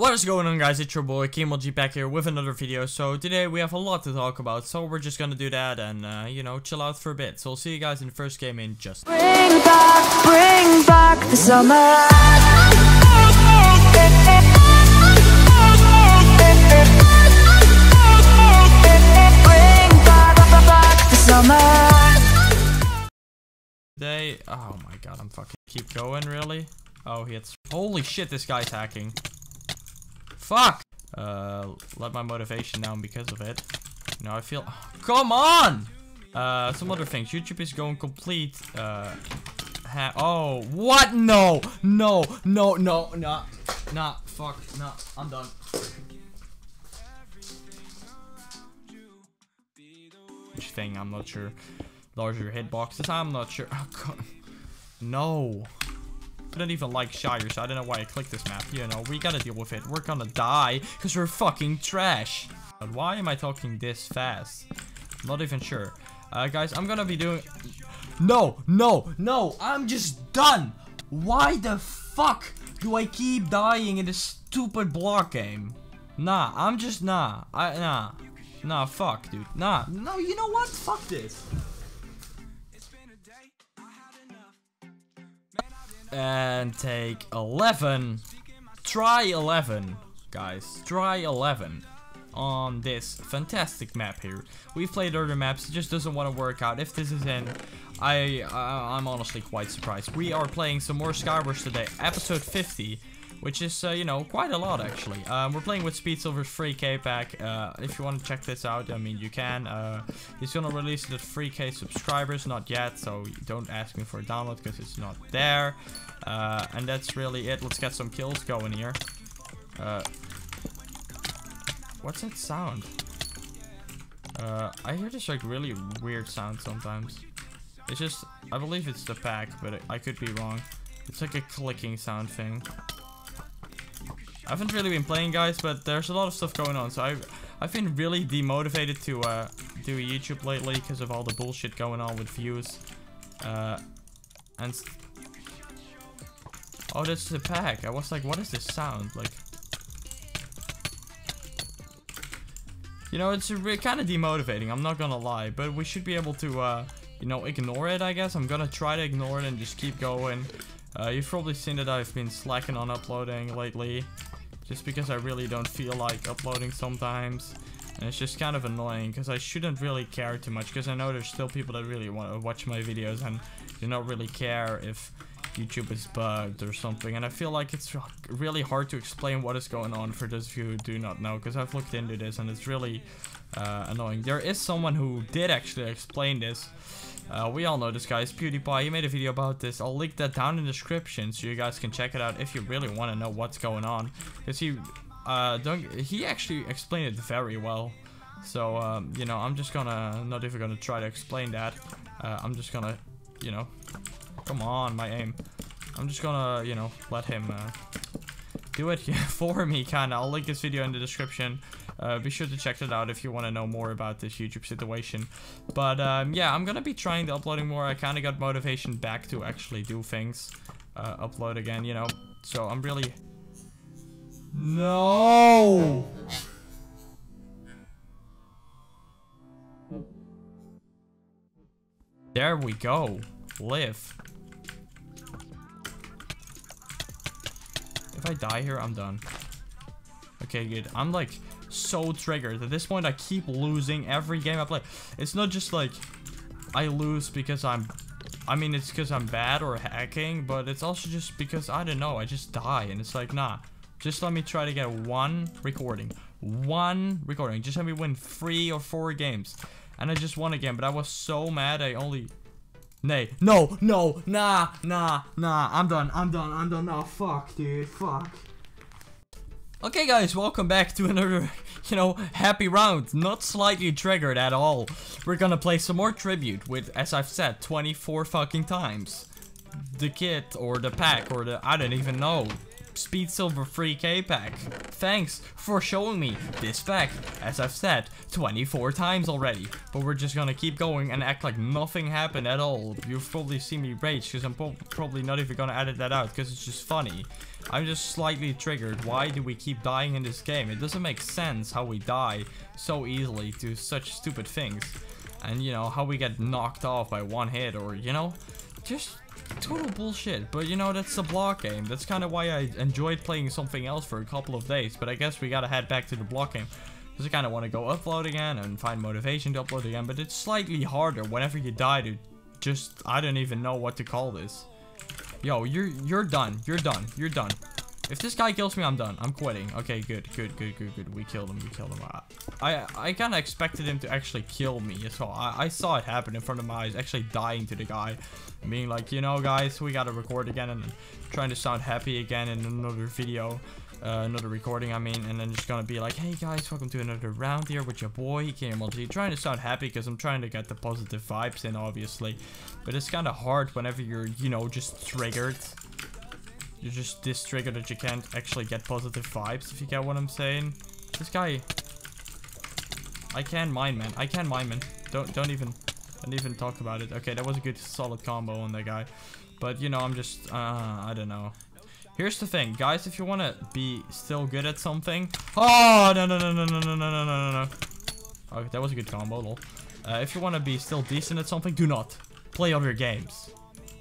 What is going on guys, it's your boy KingMLG back here with another video. So today we have a lot to talk about, so we're just gonna do that and uh, you know, chill out for a bit. So I'll see you guys in the first game in just Bring back, bring back the summer. Bring back, back the summer. today. Oh my god, I'm fucking keep going really? Oh, he hits. Holy shit, this guy's hacking. Fuck! Uh, let my motivation down because of it. Know, I feel. Come on! Uh, some other things. YouTube is going complete. Uh, oh, what? No, no, no, no, no, nah, fuck, nah, I'm done. Which thing? I'm not sure. Larger hitboxes? I'm not sure. Oh. No. I don't even like Shire, so I don't know why I clicked this map. You know, we gotta deal with it. We're gonna die, because we're fucking trash. But why am I talking this fast? Not even sure. Uh, guys, I'm gonna be doing... No, no, no, I'm just done. Why the fuck do I keep dying in this stupid block game? Nah, I'm just, nah, I, nah. Nah, fuck, dude. Nah, no, you know what? Fuck this. And take 11. Try 11, guys. Try 11 on this fantastic map here. We've played other maps, it just doesn't want to work out. If this is in, I, I'm honestly quite surprised. We are playing some more Skywars today, episode 50. Which is, uh, you know, quite a lot actually. Um, we're playing with Speed Silver's free K pack. Uh, if you want to check this out, I mean, you can. Uh, he's gonna release it at free K subscribers, not yet, so don't ask me for a download because it's not there. Uh, and that's really it. Let's get some kills going here. Uh, what's that sound? Uh, I hear this like really weird sound sometimes. It's just, I believe it's the pack, but it, I could be wrong. It's like a clicking sound thing. I haven't really been playing guys, but there's a lot of stuff going on, so I've, I've been really demotivated to uh, do YouTube lately because of all the bullshit going on with views. Uh, and... Oh, that's the pack. I was like, what is this sound? Like... You know, it's kind of demotivating, I'm not gonna lie, but we should be able to, uh, you know, ignore it, I guess. I'm gonna try to ignore it and just keep going. Uh, you've probably seen that I've been slacking on uploading lately. Just because I really don't feel like uploading sometimes. And it's just kind of annoying because I shouldn't really care too much. Because I know there's still people that really want to watch my videos and do not really care if YouTube is bugged or something. And I feel like it's really hard to explain what is going on for those of you who do not know. Because I've looked into this and it's really uh, annoying. There is someone who did actually explain this. Uh, we all know this guy is PewDiePie. He made a video about this. I'll link that down in the description so you guys can check it out if you really want to know what's going on. Because he, uh, don't, he actually explained it very well. So, um, you know, I'm just gonna, not even gonna try to explain that. Uh, I'm just gonna, you know, come on, my aim. I'm just gonna, you know, let him uh, do it for me, kinda. I'll link this video in the description. Uh, be sure to check it out if you want to know more about this YouTube situation. But um, yeah, I'm gonna be trying to uploading more. I kind of got motivation back to actually do things. Uh, upload again, you know. So I'm really... No! There we go. Live. If I die here, I'm done. Okay, good. I'm like so triggered. At this point, I keep losing every game I play. It's not just like I lose because I'm... I mean, it's because I'm bad or hacking, but it's also just because, I don't know, I just die. And it's like, nah, just let me try to get one recording. One recording. Just let me win three or four games. And I just won again, but I was so mad I only... Nay. No, no, nah, nah, nah. I'm done, I'm done, I'm done. No, fuck, dude, fuck. Okay guys, welcome back to another, you know, happy round. Not slightly triggered at all. We're gonna play some more Tribute with, as I've said, 24 fucking times. The kit, or the pack, or the, I don't even know. Speed Silver 3k pack. Thanks for showing me this pack, as I've said 24 times already. But we're just gonna keep going and act like nothing happened at all. You've probably seen me rage, because I'm pro probably not even gonna edit that out, because it's just funny. I'm just slightly triggered. Why do we keep dying in this game? It doesn't make sense how we die so easily to such stupid things. And, you know, how we get knocked off by one hit or, you know, just total bullshit. But, you know, that's the block game. That's kind of why I enjoyed playing something else for a couple of days. But I guess we gotta head back to the block game. Because I kind of want to go upload again and find motivation to upload again. But it's slightly harder whenever you die to just, I don't even know what to call this. Yo, you're you're done. You're done. You're done. If this guy kills me, I'm done. I'm quitting. Okay, good, good, good, good, good. We killed him. We killed him. I I, I kind of expected him to actually kill me. So I, I saw it happen in front of my eyes, actually dying to the guy. Being like, you know, guys, we gotta record again and trying to sound happy again in another video. Uh, another recording, I mean, and then just gonna be like, hey guys, welcome to another round here with your boy, KingMLG. Trying to sound happy because I'm trying to get the positive vibes in, obviously. But it's kind of hard whenever you're, you know, just triggered. You're just this triggered that you can't actually get positive vibes, if you get what I'm saying. This guy... I can mine, man. I can mine, man. Don't, don't even, don't even talk about it. Okay, that was a good solid combo on that guy. But, you know, I'm just, uh, I don't know. Here's the thing, guys, if you want to be still good at something... Oh, no, no, no, no, no, no, no, no, no, no. Okay, that was a good combo, lol. Uh, if you want to be still decent at something, do not play other games.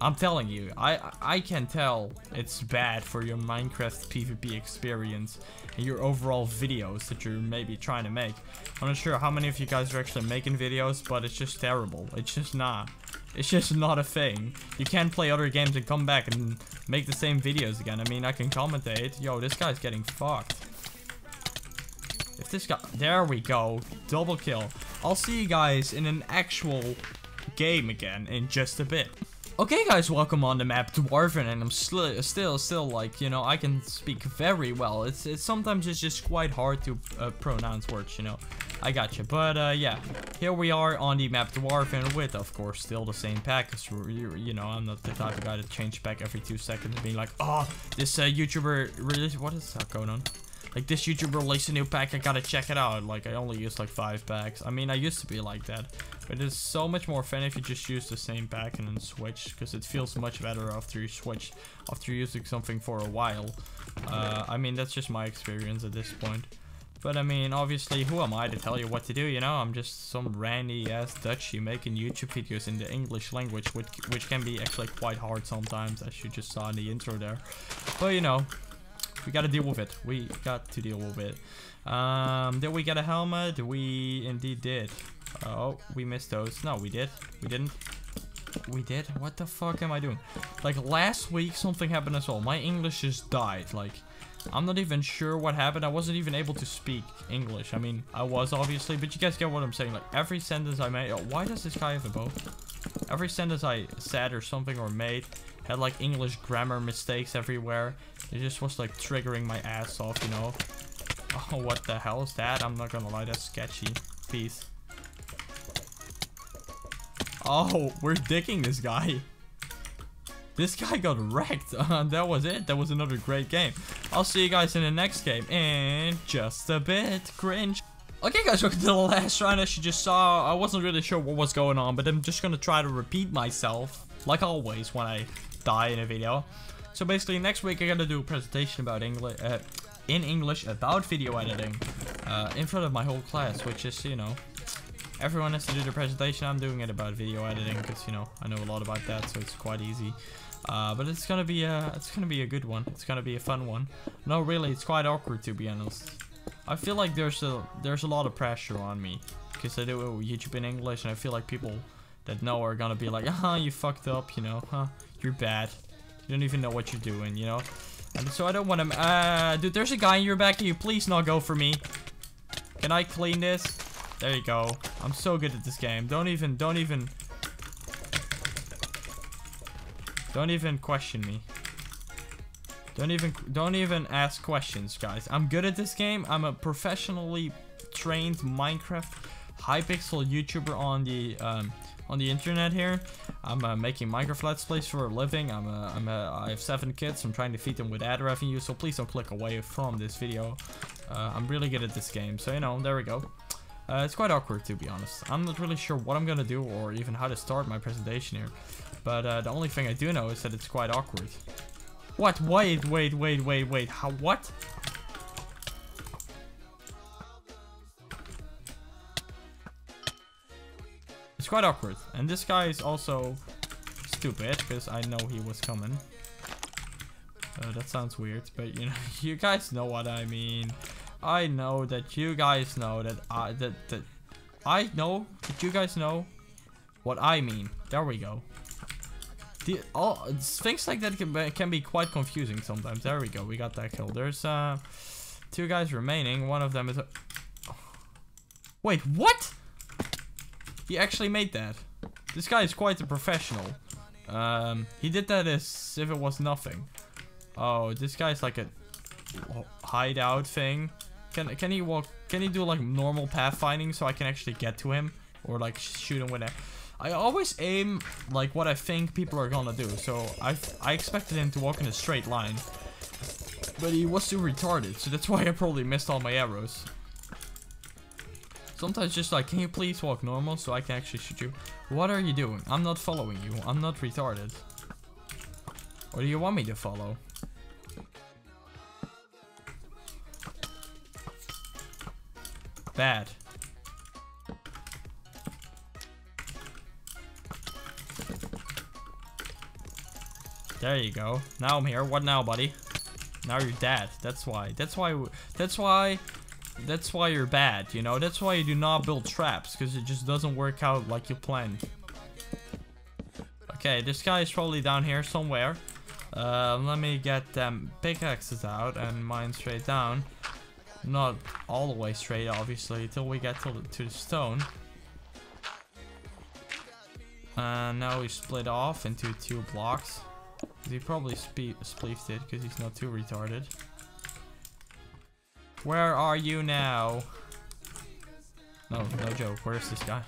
I'm telling you, I I can tell it's bad for your Minecraft PvP experience and your overall videos that you're maybe trying to make. I'm not sure how many of you guys are actually making videos, but it's just terrible. It's just not. It's just not a thing. You can't play other games and come back and make the same videos again. I mean, I can commentate. Yo, this guy's getting fucked. If this guy... There we go. Double kill. I'll see you guys in an actual game again in just a bit. Okay guys, welcome on the map Dwarven and I'm still, still, still like, you know, I can speak very well. It's, it's sometimes it's just quite hard to uh, pronounce words, you know. I got you. But uh, yeah, here we are on the map Dwarven with, of course, still the same pack. Cause you know, I'm not the type of guy to change pack every two seconds and being like, oh, this uh, YouTuber really, what is that going on? Like this YouTuber released a new pack, I gotta check it out. Like I only use like five packs. I mean, I used to be like that. But it's so much more fun if you just use the same pack and then switch. Because it feels much better after you switch. After using something for a while. Uh, I mean, that's just my experience at this point. But I mean, obviously, who am I to tell you what to do, you know? I'm just some randy ass Dutchie making YouTube videos in the English language, which, which can be actually quite hard sometimes, as you just saw in the intro there. But you know, we gotta deal with it. We got to deal with it. Um, did we get a helmet? We indeed did. Oh, we missed those. No, we did. We didn't. We did? What the fuck am I doing? Like, last week, something happened as well. My English just died. Like, I'm not even sure what happened. I wasn't even able to speak English. I mean, I was, obviously. But you guys get what I'm saying. Like, every sentence I made... Oh, why does this guy have a bow? Every sentence I said or something or made had, like, English grammar mistakes everywhere. It just was, like, triggering my ass off, you know? Oh, what the hell is that? I'm not gonna lie, that's sketchy. Peace. Oh, we're dicking this guy. This guy got wrecked. That was it. That was another great game. I'll see you guys in the next game in just a bit. Cringe. Okay guys, welcome to the last round. As you just saw, I wasn't really sure what was going on, but I'm just gonna try to repeat myself, like always, when I die in a video. So basically, next week I'm gonna do a presentation about English, uh, in English about video editing, uh, in front of my whole class, which is, you know, everyone has to do the presentation. I'm doing it about video editing because you know I know a lot about that, so it's quite easy. Uh, but it's gonna be a it's gonna be a good one. It's gonna be a fun one. No, really, it's quite awkward to be honest. I feel like there's a there's a lot of pressure on me because I do YouTube in English, and I feel like people that know are gonna be like, ah, you fucked up, you know, huh? You're bad. You don't even know what you're doing, you know. And so I don't want to. Uh, dude, there's a guy in your back. Can you please not go for me? Can I clean this? There you go. I'm so good at this game. Don't even, don't even... Don't even question me. Don't even, don't even ask questions, guys. I'm good at this game. I'm a professionally trained Minecraft Hypixel YouTuber on the um, on the internet here. I'm uh, making Minecraft Let's Plays for a living. I'm, uh, I'm uh, I have seven kids. I'm trying to feed them with ad revenue, so please don't click away from this video. Uh, I'm really good at this game, so you know, there we go. Uh, it's quite awkward to be honest. I'm not really sure what I'm gonna do or even how to start my presentation here. But uh, the only thing I do know is that it's quite awkward. What? Wait, wait, wait, wait, wait. How? What? It's quite awkward. And this guy is also stupid because I know he was coming. Uh, that sounds weird, but you know, you guys know what I mean. I know that you guys know that I that that I know that you guys know what I mean. There we go. The, all things like that can be, can be quite confusing sometimes. There we go. We got that kill. There's uh two guys remaining. One of them is a Wait, what? He actually made that. This guy is quite a professional. Um, he did that as if it was nothing. Oh, this guy's like a hideout thing. Can can he walk? Can he do like normal pathfinding so I can actually get to him or like shoot him with a? I always aim like what I think people are gonna do. So I I expected him to walk in a straight line, but he was too retarded. So that's why I probably missed all my arrows. Sometimes just like, can you please walk normal so I can actually shoot you? What are you doing? I'm not following you. I'm not retarded. Or do you want me to follow? Bad. There you go. Now I'm here. What now, buddy? Now you're dead. That's why. That's why. That's why that's why you're bad, you know? That's why you do not build traps, because it just doesn't work out like you planned. Okay, this guy is probably down here somewhere. Uh, let me get them pickaxes out and mine straight down. Not all the way straight, obviously, until we get to the, to the stone. And now we split off into two blocks. He probably spleefed it because he's not too retarded. Where are you now? No, no joke. Where's this guy?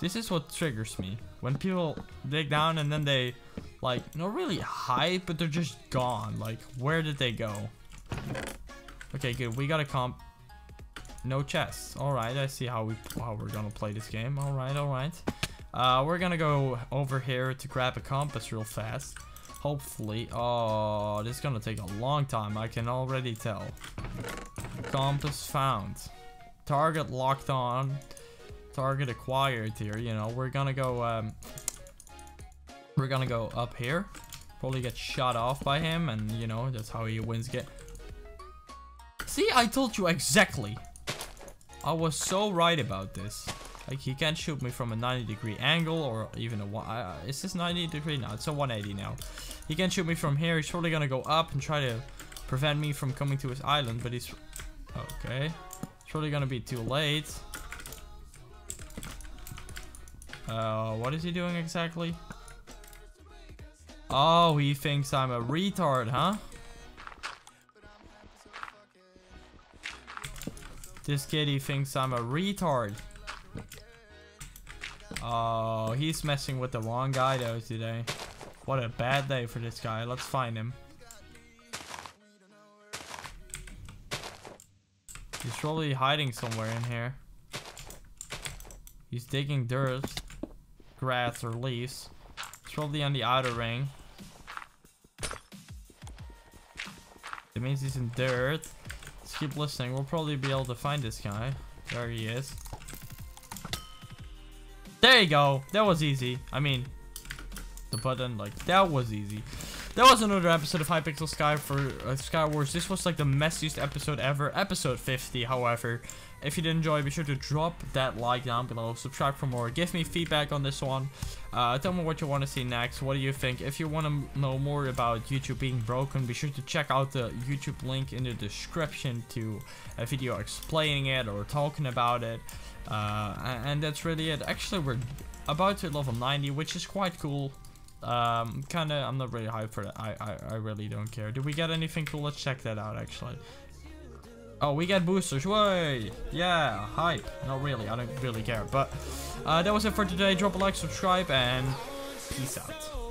This is what triggers me. When people dig down and then they, like, not really hide, but they're just gone. Like, where did they go? Okay, good. We got a comp. No chests. Alright, I see how, we, how we're gonna play this game. Alright, alright. Uh, we're gonna go over here to grab a compass real fast. Hopefully. Oh, this is gonna take a long time. I can already tell. Compass found. Target locked on. Target acquired here. You know, we're gonna go. Um, we're gonna go up here. Probably get shot off by him, and you know that's how he wins. Get. See, I told you exactly. I was so right about this. Like he can't shoot me from a 90 degree angle or even a one. Uh, is this 90 degree? No, it's a 180 now. He can shoot me from here. He's probably gonna go up and try to prevent me from coming to his island, but he's... Okay. It's probably gonna be too late. Uh, what is he doing exactly? Oh, he thinks I'm a retard, huh? This kitty thinks I'm a retard. Oh, he's messing with the wrong guy though today. What a bad day for this guy. Let's find him. He's probably hiding somewhere in here. He's digging dirt, grass, or leaves. He's probably on the outer ring. It means he's in dirt. Let's keep listening. We'll probably be able to find this guy. There he is. There you go. That was easy. I mean, the button. Like, that was easy. That was another episode of Hypixel Sky for uh, Sky Wars. This was like the messiest episode ever. Episode 50, however. If you did enjoy, be sure to drop that like down below. Subscribe for more. Give me feedback on this one. Uh, tell me what you want to see next. What do you think? If you want to know more about YouTube being broken, be sure to check out the YouTube link in the description to a video explaining it or talking about it. Uh, and that's really it. Actually, we're about to level 90, which is quite cool. Um, kind of, I'm not really hyped for that. I, I, I really don't care. Did we get anything cool? Let's check that out, actually. Oh, we get boosters. Way! Yeah, hype. Not really. I don't really care. But uh, that was it for today. Drop a like, subscribe, and peace out.